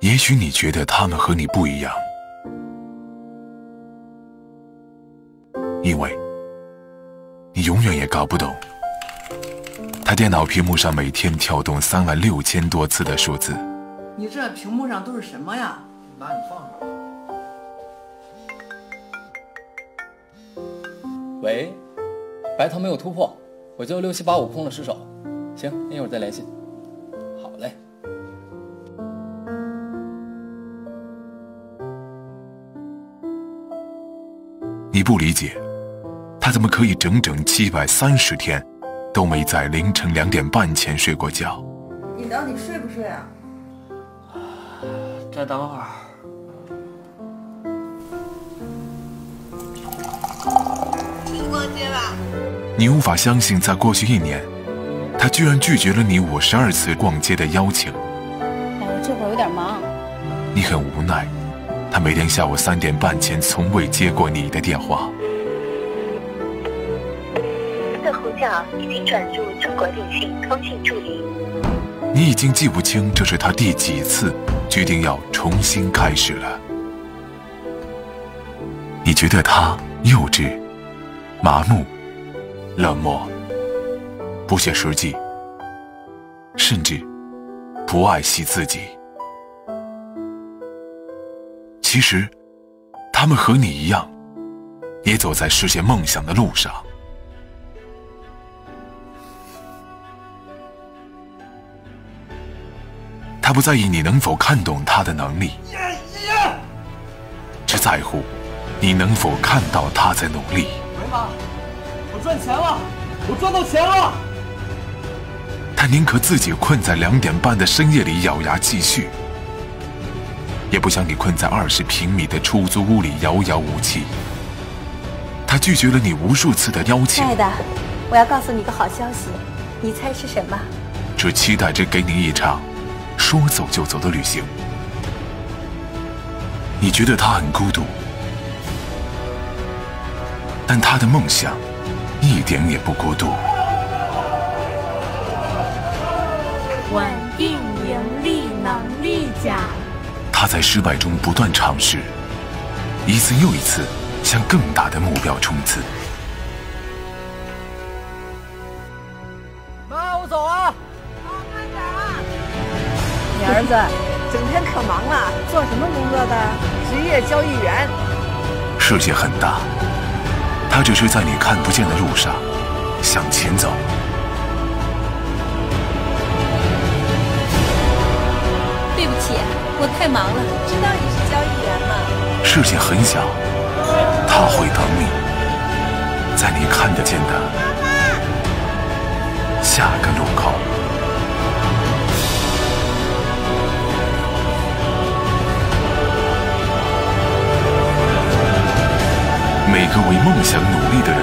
也许你觉得他们和你不一样，因为你永远也搞不懂，他电脑屏幕上每天跳动三万六千多次的数字。你这屏幕上都是什么呀？妈，你放着。喂，白桃没有突破，我就六七八五空了失手。行，一会儿再联系。好嘞。你不理解，他怎么可以整整七百三十天都没在凌晨两点半前睡过觉？你到底睡不睡啊？再等会儿。去逛街吧。你无法相信，在过去一年，他居然拒绝了你五十二次逛街的邀请。哎，我这会儿有点忙。你很无奈。他每天下午三点半前从未接过你的电话。您的呼叫已经转入中国电信通信助理。你已经记不清这是他第几次决定要重新开始了。你觉得他幼稚、麻木、冷漠、不切实际，甚至不爱惜自己。其实，他们和你一样，也走在实现梦想的路上。他不在意你能否看懂他的能力，只在乎你能否看到他在努力。喂，妈，我赚钱了，我赚到钱了。他宁可自己困在两点半的深夜里咬牙继续。也不想你困在二十平米的出租屋里遥遥无期。他拒绝了你无数次的邀请。亲爱的，我要告诉你个好消息，你猜是什么？只期待着给你一场说走就走的旅行。你觉得他很孤独，但他的梦想一点也不孤独。稳定盈利能力奖。他在失败中不断尝试，一次又一次向更大的目标冲刺。妈，我走啊！好，慢点啊！你儿子整天可忙了，做什么工作的？职业交易员。世界很大，他只是在你看不见的路上向前走。太忙了，知道你是交易员吗？世界很小，他会等你，在你看得见的下个路口。每个为梦想努力的人，